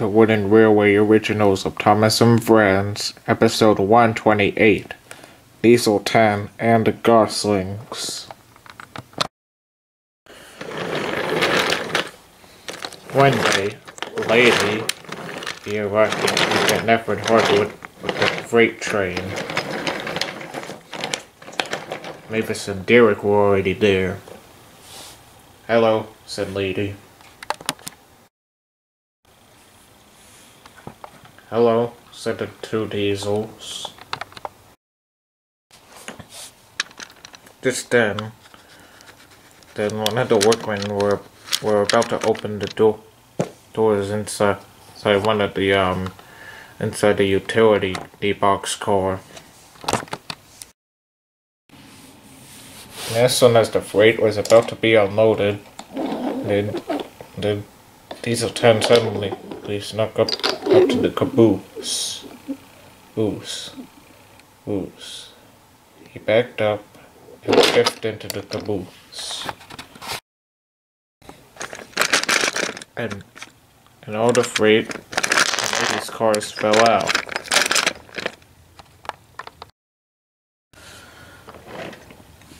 to Wooden Railway Originals of Thomas and Friends, episode 128 Diesel 10 and the Goslings. One day, lady, he arrived at Nefford Hardwood with a freight train. Mavis and Derek were already there. Hello, said Lady. Hello, said the two diesels. Just then, then one of the workmen were were about to open the door doors inside inside one of the um inside the utility the box car. And as soon as the freight was about to be unloaded, then the diesel ten suddenly snuck up up to the caboose. Boose. Boose. He backed up and stepped into the caboose. And and all the freight in these cars fell out.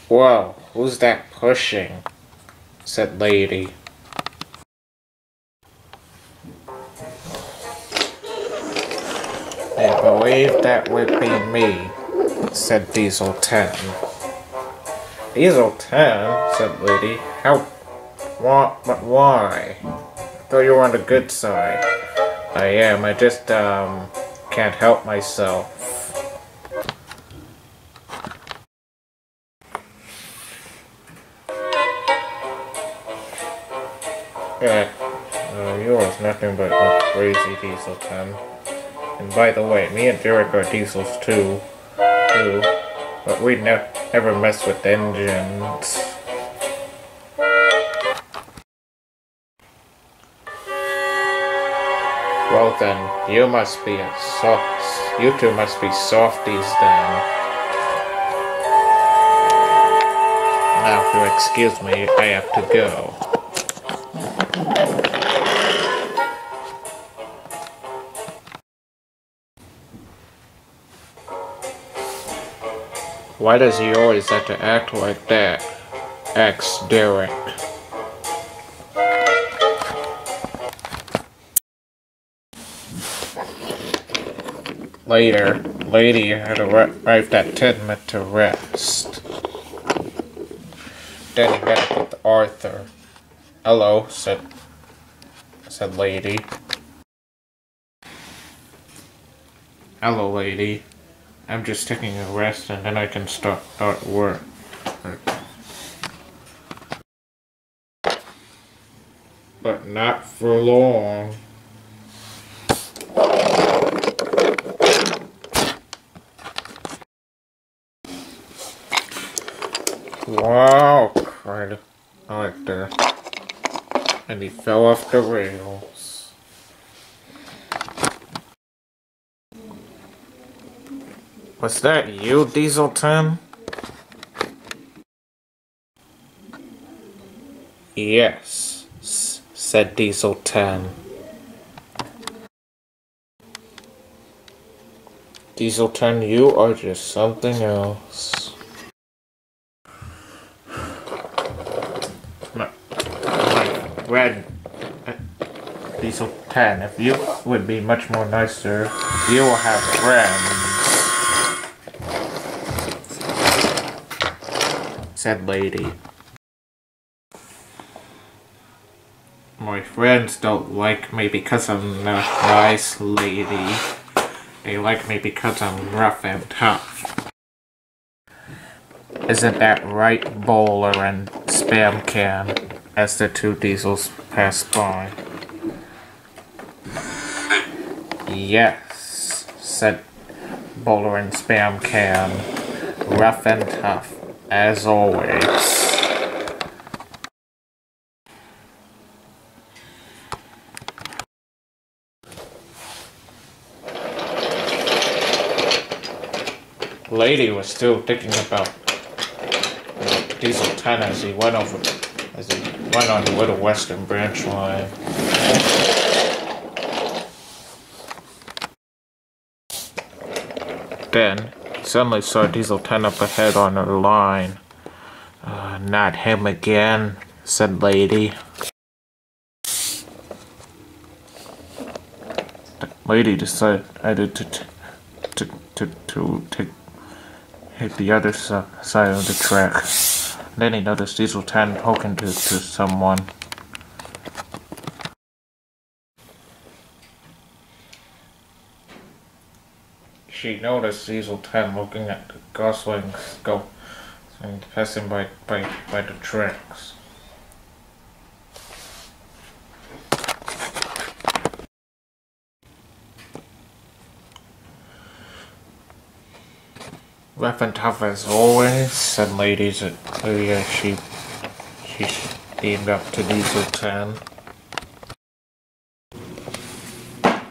Whoa, who's that pushing? said Lady. I believe that would be me, said Diesel 10. Diesel 10, said Lady. How? What? But why? I thought you were on the good side. I am, I just, um, can't help myself. Yeah, uh, yours nothing but a crazy Diesel 10. And by the way, me and Derek are diesels too. Too. But we ne never mess with engines. Well then, you must be a soft. You two must be softies then. Now, if you excuse me, I have to go. Why does he always have to act like that? Ex Derek. Later, Lady had arrived at Tidmouth to rest. Then he met with Arthur. Hello, said said Lady. Hello, Lady. I'm just taking a rest and then I can start, work. But not for long. Wow, cried Hector. And he fell off the rails. Was that you, Diesel 10? Yes, said Diesel 10. Diesel 10, you are just something else. My, my red uh, Diesel 10, if you would be much more nicer, you will have friends. Said Lady. My friends don't like me because I'm a nice lady. They like me because I'm rough and tough. Isn't that right, Bowler and Spam Can, as the two diesels pass by? Yes, said Bowler and Spam Can, rough and tough as always. Lady was still thinking about diesel 10 as he went over as he went on the Little Western branch line. Then suddenly saw Diesel 10 up ahead on her line. Uh, not him again, said Lady. The lady decided to, to, to, to, to, hit the other side of the track. Then he noticed Diesel 10 poking to, to someone. She noticed Diesel 10 looking at the goslings go and passing by, by, by the tracks. Weapon tough as always, said ladies at uh, she she beamed up to diesel 10.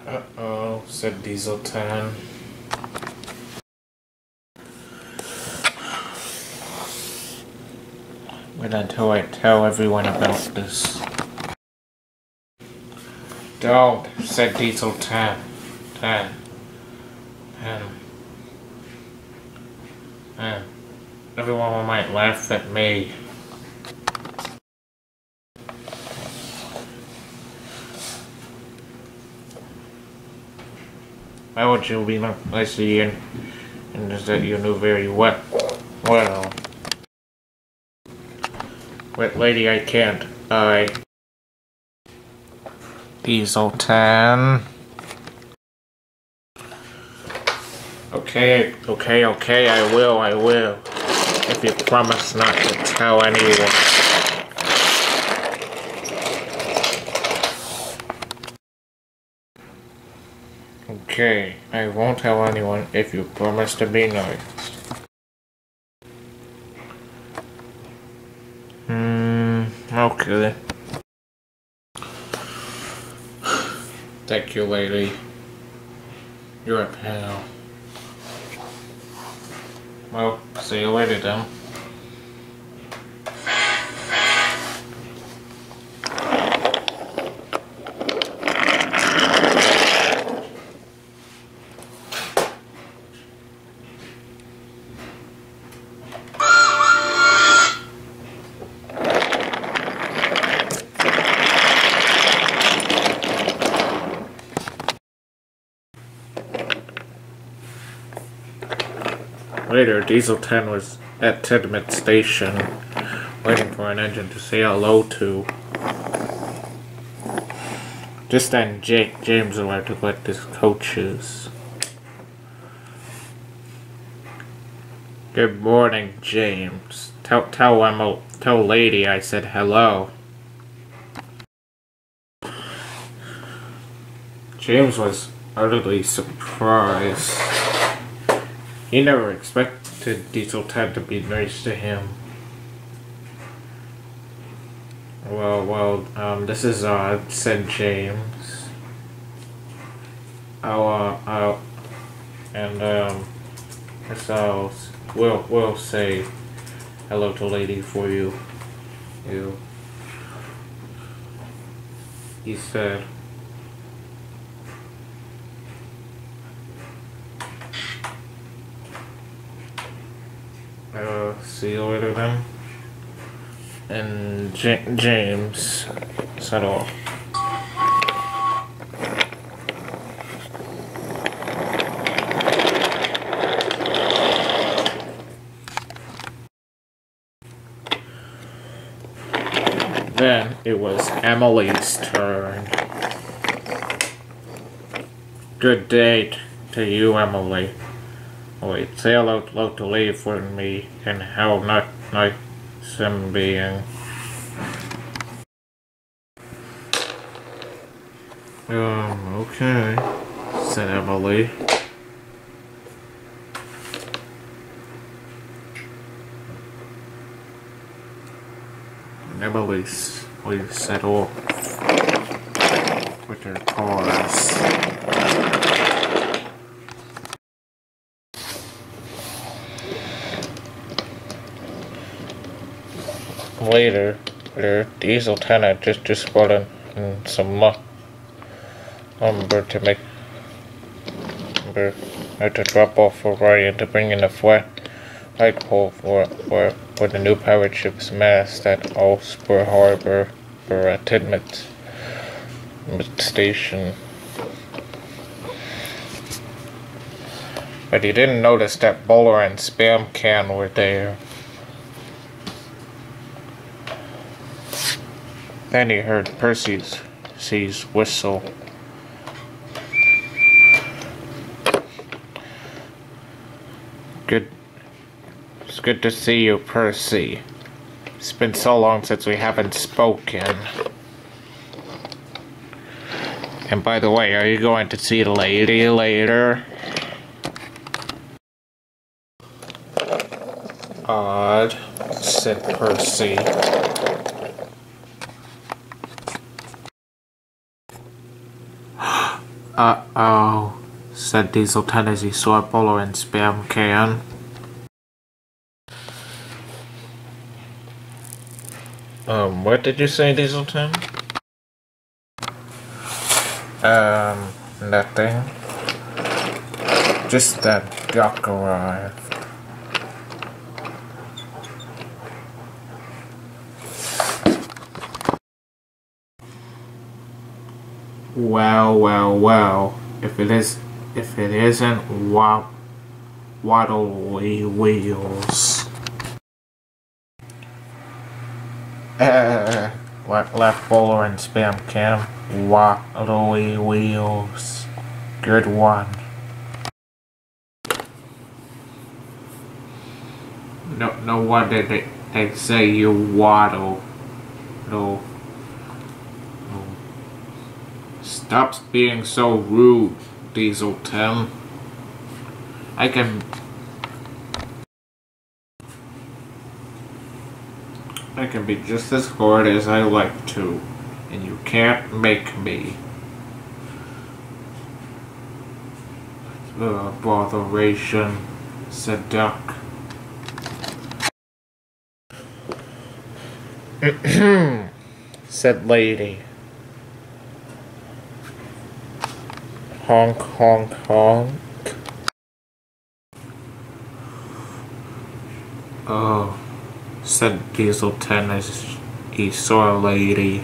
Uh-oh, said diesel 10. Wait until I tell everyone about this. Don't, said Diesel 10. 10. 10. Eh, everyone might laugh at me. Why would you be nice to you and is that you knew very well? Well, wait, lady, I can't. I. Diesel 10. Okay, okay, okay, I will, I will. If you promise not to tell anyone. Okay, I won't tell anyone if you promise to be nice. Okay. Thank you, lady. You're a pal. Well, see you later then. Later, Diesel 10 was at Tidmouth Station, waiting for an engine to say hello to. Just then, Jake James arrived to collect his coaches. Good morning, James. Tell tell Emma, tell lady I said hello. James was utterly surprised. He never expected Diesel 10 to be nice to him. Well, well, um, this is odd, said James. I'll, uh, and, um, so we'll, we'll say hello to lady for you. You. He said. uh, see you later then. And J James set. Then it was Emily's turn. Good day to you, Emily. Wait, say hello, hello to leave for me and how not nice him being. Um, okay, said Emily. Emily's we set off with her cars. Later, their diesel tenant just just in, some lumber to make lumber or uh, to drop off for Ryan to bring in a flat flagpole for, for, for the new pirate ship's mast at Allspur Harbor for a Tidmouth station. But he didn't notice that bowler and spam can were there. Then he heard Percy's C's whistle. Good. It's good to see you, Percy. It's been so long since we haven't spoken. And by the way, are you going to see the Lady later? Odd, said Percy. Uh-oh, said Diesel 10 as he saw a bowler and spam can. Um, what did you say, Diesel 10? Um, nothing. Just that duck arrived. Well, well, well. If it is, if it isn't, wa waddly wheels. Uh, left bowler and spam can. Waddly wheels. Good one. No, no wonder they, they say you waddle. No. Stop being so rude, Diesel 10. I can... I can be just as hard as I like to and you can't make me. Uh, botheration, said Duck. said Lady. Honk, honk, honk. Oh, said Diesel 10 as he saw a lady.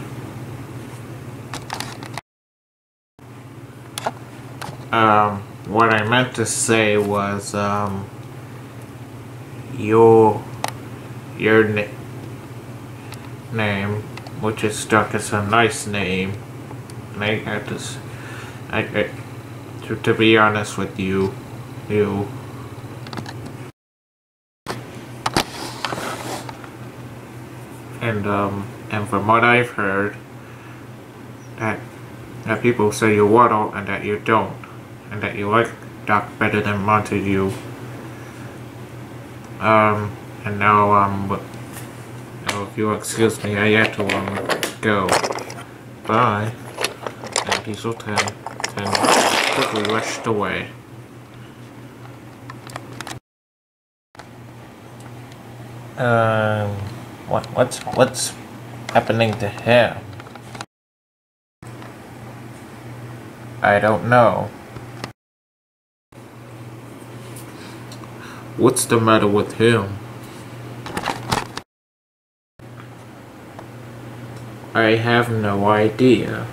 Um, what I meant to say was, um, your, your na name, which is stuck as a nice name, and I to, I, I to, to be honest with you, you, and, um, and from what I've heard, that, that people say you waddle and that you don't and that you like Doc better than Montague. Um, and now, um, now if you'll excuse me, I have to, um, go. Bye. And Diesel 10, 10 quickly rushed away. Um, what, what's, what's happening to him? I don't know. What's the matter with him? I have no idea.